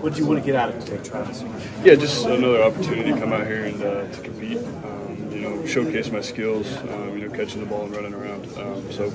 What do you want to get out of it today, Travis? Yeah, just another opportunity to come out here and uh, to compete. Um, you know, showcase my skills. Um, you know, catching the ball and running around. Um, so,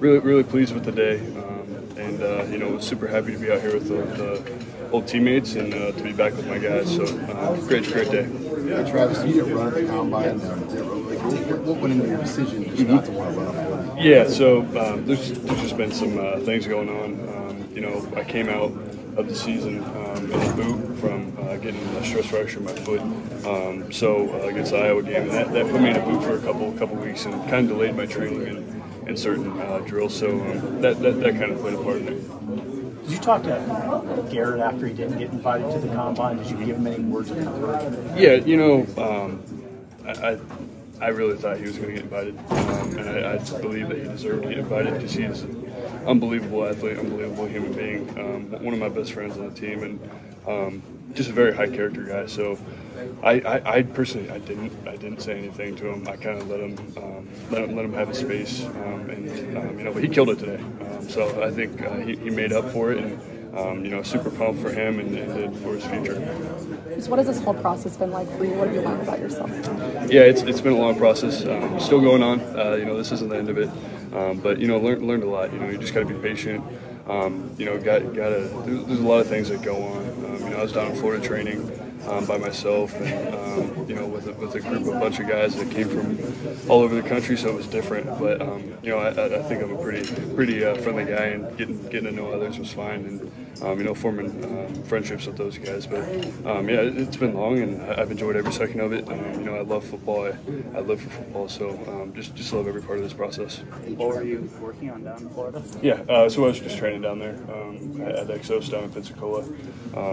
really, really pleased with the day, um, and uh, you know, super happy to be out here with the, the old teammates and uh, to be back with my guys. So, uh, great, great day. Yeah, Travis, you didn't run at the combine. What, what went into your decision just not to want to run a 40? Yeah, so um, there's, there's just been some uh, things going on. Um, you know, I came out of the season um, in a boot from uh, getting a stress fracture in my foot. Um, so uh, against the Iowa game, and that, that put me in a boot for a couple couple weeks and kind of delayed my training and, in certain uh, drills. So um, that, that that kind of played a part in it. Did you talk to Garrett after he didn't get invited to the combine? Did you give him any words of encouragement? Yeah, you know, um, I, I I really thought he was going to get invited, um, and I, I believe that he deserved to get invited because he's an unbelievable athlete, unbelievable human being, um, one of my best friends on the team, and um, just a very high character guy. So, I, I, I, personally I didn't I didn't say anything to him. I kind of let him um, let him let him have his space, um, and um, you know, but he killed it today. So I think uh, he, he made up for it, and you know, super pumped for him and, and for his future. So what has this whole process been like for you? What have you learned about yourself? Yeah, it's, it's been a long process. Um, still going on. Uh, you know, this isn't the end of it. Um, but you know, learned learned a lot. You know, you just got to be patient. Um, you know, got got to. There's, there's, a lot of things that go on. Um, you know, I was down in Florida training um, by myself, and um, you know, with a, with a group of a bunch of guys that came from all over the country, so it was different. But um, you know, I, I, think I'm a pretty pretty uh, friendly guy, and getting getting to know others was fine, and um, you know, forming um, friendships with those guys. But um, yeah, it, has been long, and I've enjoyed every second of it. you know, I love football. I, I live for football, so just just love every part of this process. What were you working on down in Florida? Yeah, uh, so I was just training down there at Exos down in Pensacola.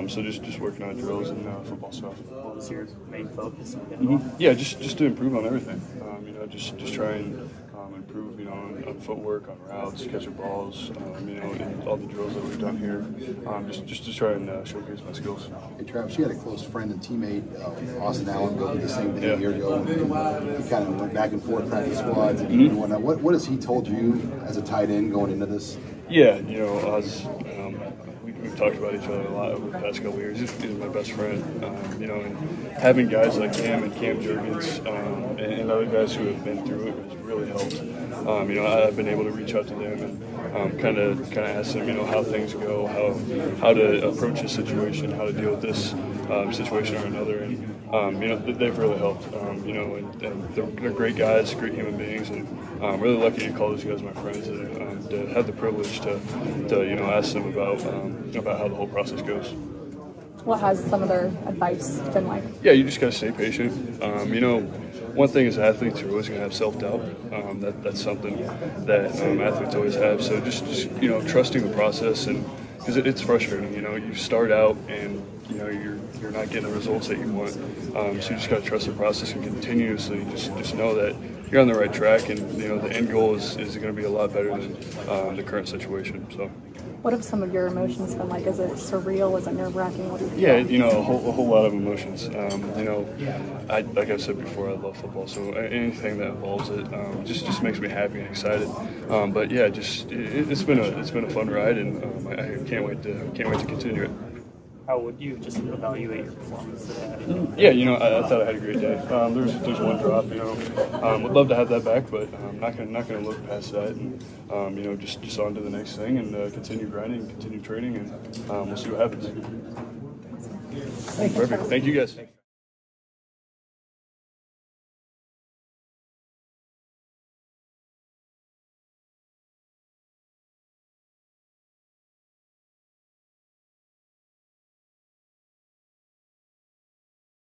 so just just working on drills and uh, football stuff. What was your main focus? Mm-hmm. Yeah, just just to improve on everything. Um, you know, just just try and um, improve, you know, on, on, footwork, on routes, catching balls, um, you know, and all the drills that we've done here. Um, just just to try and uh, showcase my skills. Hey, Travis, you had a close friend and teammate, uh, Austin Allen, go through the same thing yeah. a year ago. And he kind of went back and forth practice squads and mm-hmm. whatnot. What what has he told you as a tight end going into this? Yeah, you know, I was. Um, we've talked about each other a lot over the past couple years. He's, he's my best friend, um, you know, and having guys like him and Cam Jurgens um, and, and, other guys who have been through it really helped. Um, you know, I've been able to reach out to them and kind of kind of ask them, you know, how things go, how how to approach a situation, how to deal with this um, situation or another, and um, you know, they've really helped. Um, you know, and, and they're, they're, great guys, great human beings, and I'm really lucky to call those guys my friends and to have the privilege to, to you know ask them about about how the whole process goes. What has some of their advice been like? Yeah, you just gotta stay patient. Um, you know, one thing is athletes are always gonna have self doubt. Um, that, that's something that um, athletes always have. So just, just you know, trusting the process and because it, it's frustrating. You know, you start out and you know you're you're not getting the results that you want. Um, so you just got to trust the process and continuously just just know that you're on the right track, and you know the end goal is, is going to be a lot better than um, the current situation. So. What have some of your emotions been like? Is it surreal? Is it nerve wracking? Yeah, you know, a whole, a whole lot of emotions. Um, you know, I, like I've said before, I love football, so anything that involves it um, just just makes me happy and excited. Um, but yeah, just it, has been a it's been a fun ride, and um, I can't wait to can't wait to continue it how would you just evaluate your performance today? Yeah, you know, I, I thought I had a great day. Um, there's there's one drop, you know, um, would love to have that back, but I'm um, not gonna not gonna look past that, and um, you know, just just on to the next thing and uh, continue grinding, continue training, and um, we'll see what happens. Thank Perfect. Thank you guys.